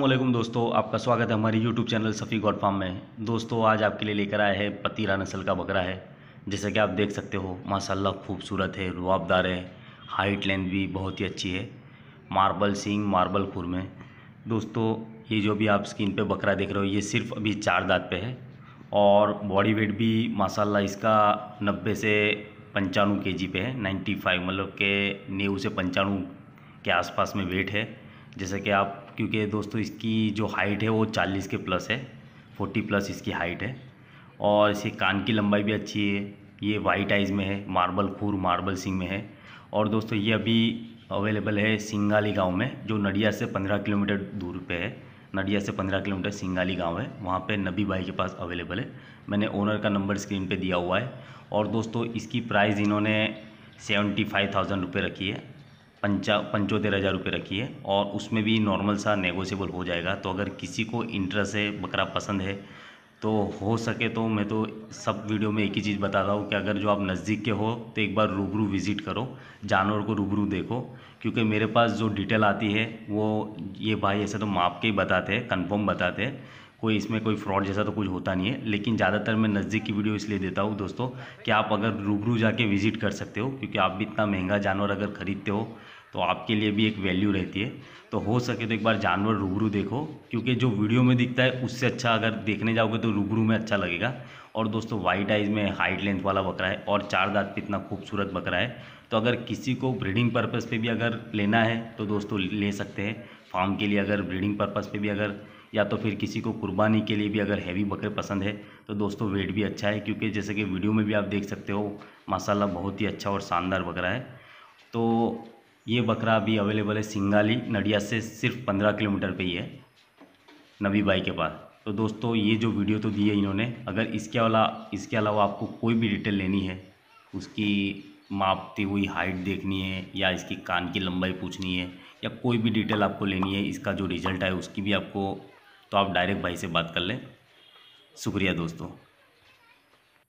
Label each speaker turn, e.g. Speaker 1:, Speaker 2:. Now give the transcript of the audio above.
Speaker 1: वालेकुम दोस्तों, आपका स्वागत है हमारी YouTube channel Safi goat farm में। दोस्तों, आज आपके लिए लेकर आए हैं पतीरा नस्ल का बकरा है, जैसे कि आप देख सकते हो, माशाल्लाह खूबसूरत है, रुआबदार है हाइट लेंथ भी बहुत ही अच्छी है मार्बल सिंग मार्बल खुर में। दोस्तों, ये जो भी आप स्क्रीन पे बकरा देख रहे हो, ये सिर्फ़ अभी चार दांत पे है और बॉडी वेट भी माशाला इसका नब्बे से पंचानवे के पे है नाइन्टी फाइव मतलब के नेव से पंचानवे के आसपास में वेट है। जैसे कि आप क्योंकि दोस्तों इसकी जो हाइट है वो चालीस के प्लस है फोर्टी प्लस इसकी हाइट है। और इसकी कान की लंबाई भी अच्छी है, ये वाइट आइज़ में है मार्बल खूर मार्बल सिंग में है। और दोस्तों ये अभी अवेलेबल है सिंगाली गाँव में, जो नडिया से पंद्रह किलोमीटर दूर पे है। नडिया से पंद्रह किलोमीटर सिंगाली गाँव है, वहाँ पे नबी भाई के पास अवेलेबल है। मैंने ओनर का नंबर स्क्रीन पे दिया हुआ है। और दोस्तों इसकी प्राइस इन्होंने सेवेंटी फाइव थाउज़ेंड रुपये रखी है। पंचा पंचोतेर हज़ार रुपये रखी है और उसमें भी नॉर्मल सा नेगोशिएबल हो जाएगा। तो अगर किसी को इंटरेस्ट है, बकरा पसंद है तो हो सके तो मैं तो सब वीडियो में एक ही चीज़ बता रहा हूँ कि अगर जो आप नज़दीक के हो तो एक बार रूबरू विज़िट करो, जानवर को रूबरू देखो, क्योंकि मेरे पास जो डिटेल आती है, वो ये भाई ऐसे तो माप के ही बताते हैं कन्फर्म बताते हैं। कोई इसमें कोई फ्रॉड जैसा तो कुछ होता नहीं है, लेकिन ज़्यादातर मैं नज़दीक की वीडियो इसलिए देता हूँ दोस्तों कि आप अगर रूबरू जाके विज़िट कर सकते हो, क्योंकि आप भी इतना महँगा जानवर अगर ख़रीदते हो तो आपके लिए भी एक वैल्यू रहती है। तो हो सके तो एक बार जानवर रूबरू देखो, क्योंकि जो वीडियो में दिखता है उससे अच्छा अगर देखने जाओगे तो रूबरू में अच्छा लगेगा। और दोस्तों वाइट आइज़ में हाइट लेंथ वाला बकरा है और चार दांत पे इतना खूबसूरत बकरा है। तो अगर किसी को ब्रीडिंग पर्पज़ पे भी अगर लेना है तो दोस्तों ले सकते हैं। फार्म के लिए अगर ब्रीडिंग पर्पज़ पे भी अगर या तो फिर किसी को कुर्बानी के लिए भी अगर हैवी बकरे पसंद है तो दोस्तों वेट भी अच्छा है, क्योंकि जैसे कि वीडियो में भी आप देख सकते हो माशाला बहुत ही अच्छा और शानदार बकरा है। तो ये बकरा अभी अवेलेबल है सिंगाली नडिया से सिर्फ़ पंद्रह किलोमीटर पर ही है, नबी भाई के पास। तो दोस्तों ये जो वीडियो तो दी है इन्होंने, अगर इसके अलावा इसके अलावा आपको कोई भी डिटेल लेनी है, उसकी मापती हुई हाइट देखनी है, या इसकी कान की लंबाई पूछनी है, या कोई भी डिटेल आपको लेनी है, इसका जो रिज़ल्ट है उसकी भी आपको तो आप डायरेक्ट भाई से बात कर लें। शुक्रिया दोस्तों।